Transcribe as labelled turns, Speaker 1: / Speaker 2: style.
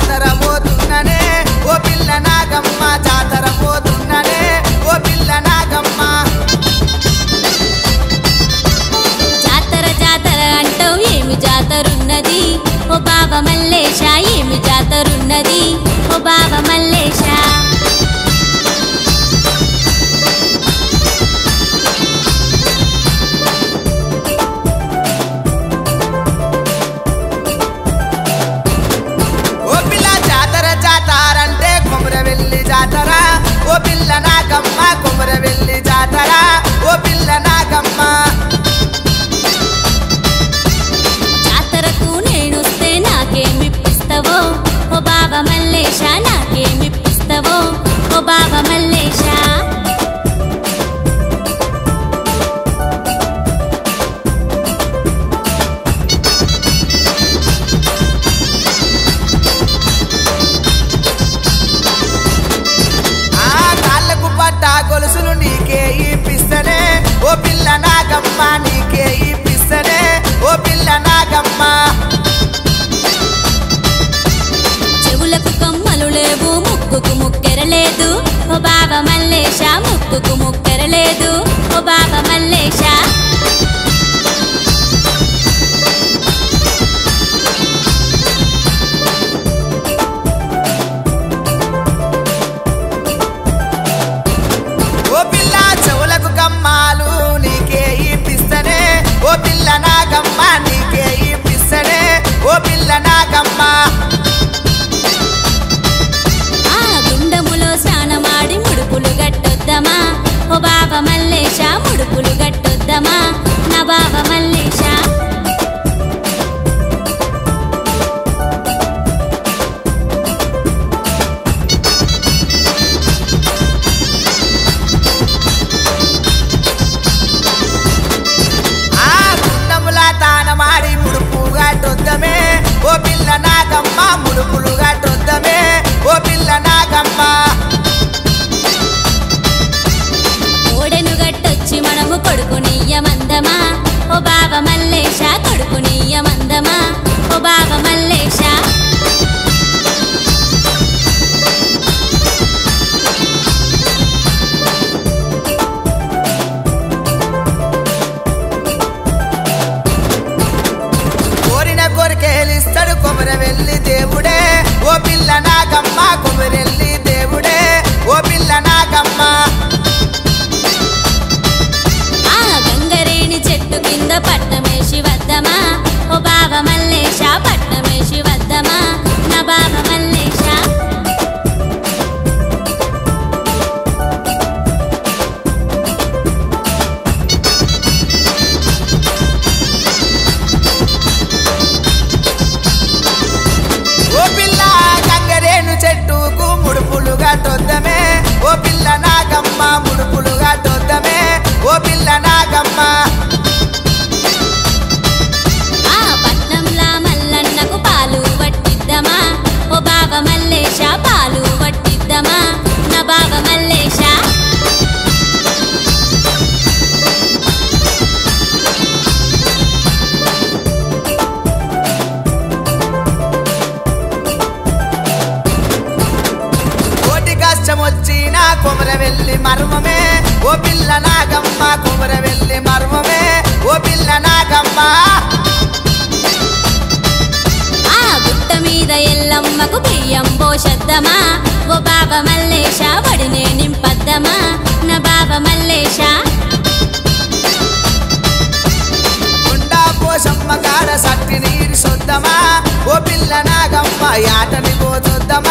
Speaker 1: జాతర పోతున్ననే ఓ పిల్ల నాగమ్మ జాతర
Speaker 2: పోతున్ననే ఓ
Speaker 1: పిల్ల నాగమ్మ.
Speaker 2: జాతర జాతర అంటావు ఏమి జాతరున్నది? ఓ బాబా మల్లేశా ఏమి జాతరున్నది? ఓ
Speaker 1: బాబా మామూలు పులుగా టొద్దమే ఓ పిల్ల నాగమ్మా. వచ్చి కుమర వెళ్ళి మర్మమే. ఓ పిల్ల నాగమ్మ కుమర వెళ్ళి మర్మమే. ఓ పిల్ల నాగమ్మ.
Speaker 2: ఆ గుట్ట మీద ఎల్లమ్మకు బియ్యం పోషద్దమా? ఓ బాబ మల్లేశ వడినే నింపద్దమా? నా బాబ మల్లేశ.
Speaker 1: గుండా పోషమ్మ కాడ సట్టి నీరు సొద్దమా ఓ పిల్ల నాగమ్మ ఆటని పోచొద్దమా?